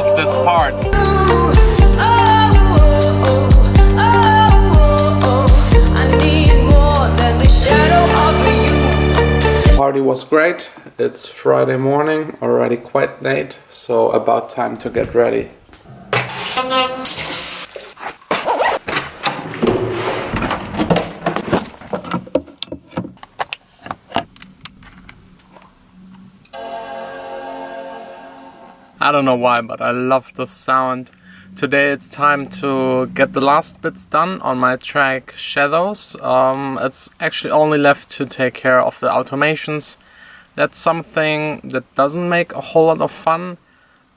love this part. Party was great. It's Friday morning, already quite late, so about time to get ready. I don't know why, but I love the sound. Today it's time to get the last bits done on my track Shadows. Um, it's actually only left to take care of the automations. That's something that doesn't make a whole lot of fun,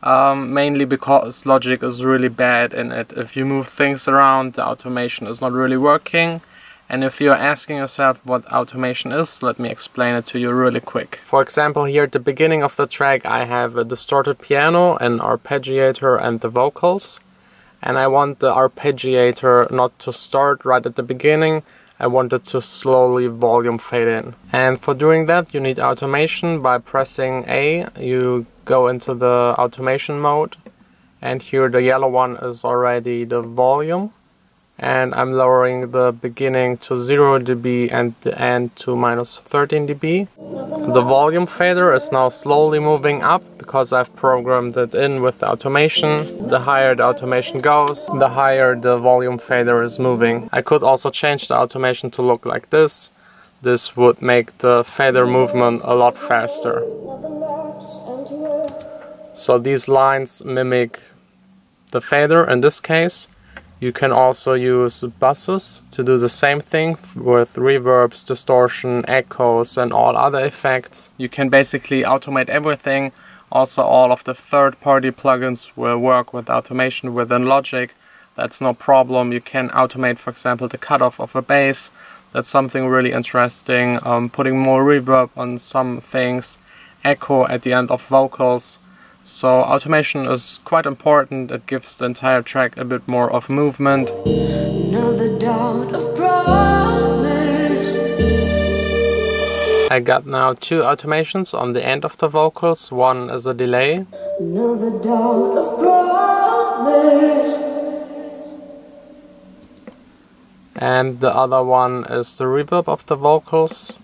um, mainly because Logic is really bad in it. If you move things around, the automation is not really working. And if you're asking yourself what automation is, let me explain it to you really quick. For example, here at the beginning of the track I have a distorted piano, an arpeggiator and the vocals. And I want the arpeggiator not to start right at the beginning, I want it to slowly volume fade in. And for doing that you need automation by pressing A, you go into the automation mode. And here the yellow one is already the volume and I'm lowering the beginning to 0 dB and the end to minus 13 dB. The volume fader is now slowly moving up because I've programmed it in with the automation. The higher the automation goes, the higher the volume fader is moving. I could also change the automation to look like this. This would make the fader movement a lot faster. So these lines mimic the fader in this case you can also use buses to do the same thing with reverbs, distortion, echoes and all other effects. You can basically automate everything. Also all of the third-party plugins will work with automation within Logic. That's no problem. You can automate, for example, the cutoff of a bass. That's something really interesting. Um, putting more reverb on some things. Echo at the end of vocals. So automation is quite important, it gives the entire track a bit more of movement. Of I got now two automations on the end of the vocals, one is a delay. And the other one is the reverb of the vocals.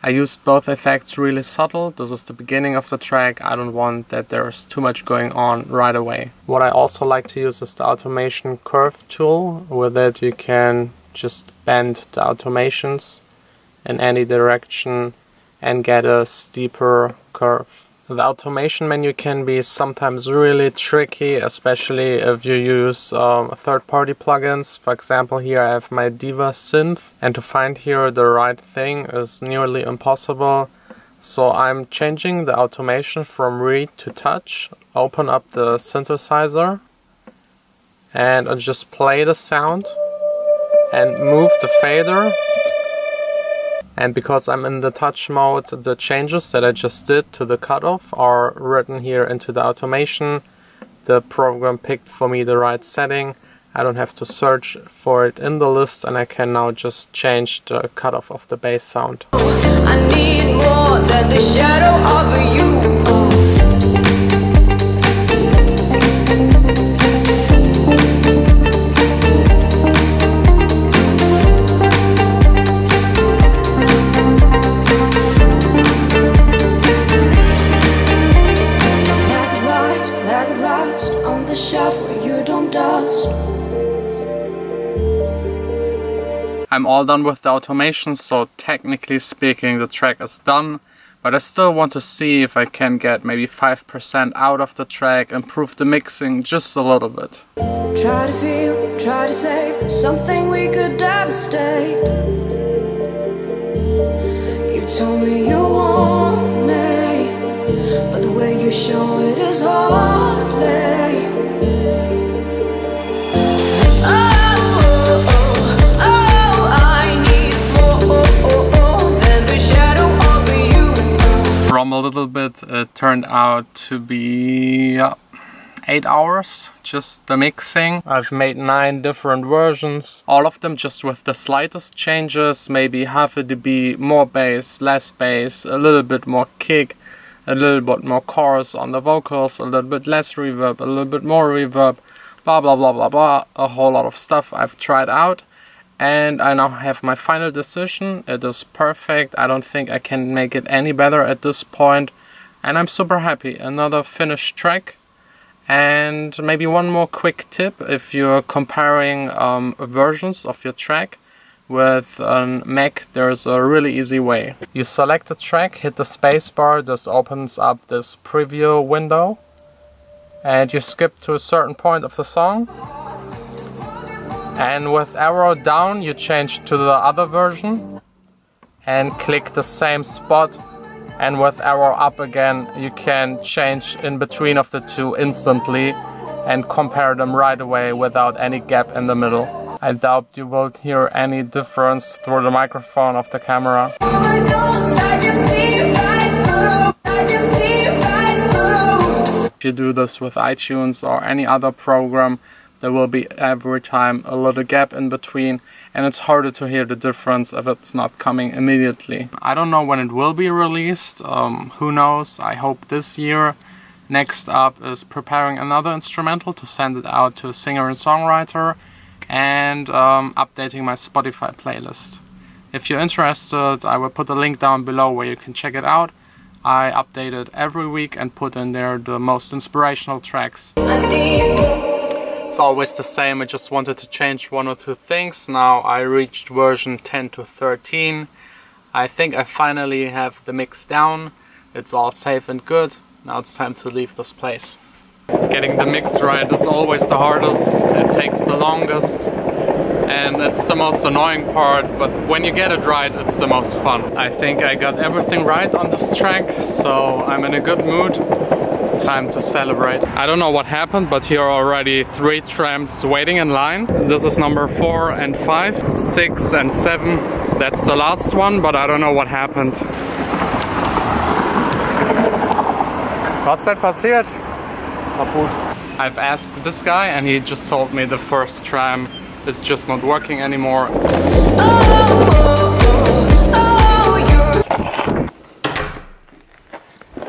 I used both effects really subtle. This is the beginning of the track. I don't want that there's too much going on right away. What I also like to use is the automation curve tool. With it you can just bend the automations in any direction and get a steeper curve. The automation menu can be sometimes really tricky, especially if you use um, third-party plugins. For example, here I have my Diva synth, and to find here the right thing is nearly impossible. So I'm changing the automation from read to touch, open up the synthesizer, and I just play the sound and move the fader and because I'm in the touch mode, the changes that I just did to the cutoff are written here into the automation. The program picked for me the right setting. I don't have to search for it in the list and I can now just change the cutoff of the bass sound. I'm all done with the automation, so technically speaking the track is done. But I still want to see if I can get maybe 5% out of the track, improve the mixing just a little bit. Try to feel, try to save something we could devastate. You told me you want me, but the way you show it is hardly. Little bit it turned out to be uh, 8 hours, just the mixing. I've made 9 different versions, all of them just with the slightest changes, maybe half a dB more bass, less bass, a little bit more kick, a little bit more chorus on the vocals, a little bit less reverb, a little bit more reverb, blah blah blah blah blah, a whole lot of stuff I've tried out and I now have my final decision. It is perfect. I don't think I can make it any better at this point and I'm super happy. Another finished track and maybe one more quick tip if you're comparing um, versions of your track with a Mac there's a really easy way. You select the track, hit the spacebar, this opens up this preview window and you skip to a certain point of the song and with arrow down you change to the other version and click the same spot and with arrow up again you can change in between of the two instantly and compare them right away without any gap in the middle. I doubt you will hear any difference through the microphone of the camera. If you do this with iTunes or any other program, there will be every time a little gap in between and it's harder to hear the difference if it's not coming immediately. I don't know when it will be released, um, who knows, I hope this year. Next up is preparing another instrumental to send it out to a singer and songwriter and um, updating my Spotify playlist. If you're interested, I will put a link down below where you can check it out. I update it every week and put in there the most inspirational tracks. It's always the same, I just wanted to change one or two things. Now I reached version 10 to 13. I think I finally have the mix down. It's all safe and good. Now it's time to leave this place. Getting the mix right is always the hardest. It takes the longest and it's the most annoying part, but when you get it right, it's the most fun. I think I got everything right on this track, so I'm in a good mood. Time to celebrate. I don't know what happened, but here are already three trams waiting in line. This is number four and five, six and seven. That's the last one, but I don't know what happened. Was that passiert? Kaputt. I've asked this guy and he just told me the first tram is just not working anymore. Oh!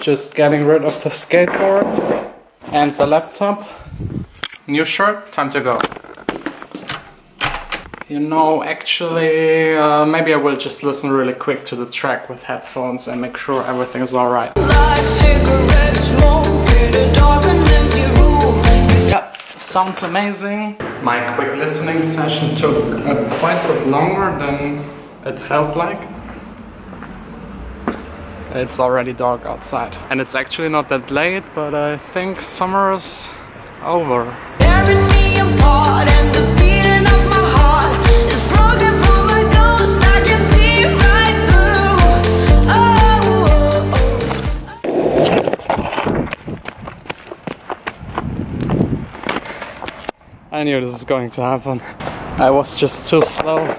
Just getting rid of the skateboard and the laptop. New shirt, time to go. You know, actually, uh, maybe I will just listen really quick to the track with headphones and make sure everything is alright. Yeah, sounds amazing. My quick listening session took uh, quite a bit longer than it felt like. It's already dark outside. And it's actually not that late, but I think summer is over. I knew this was going to happen. I was just too slow.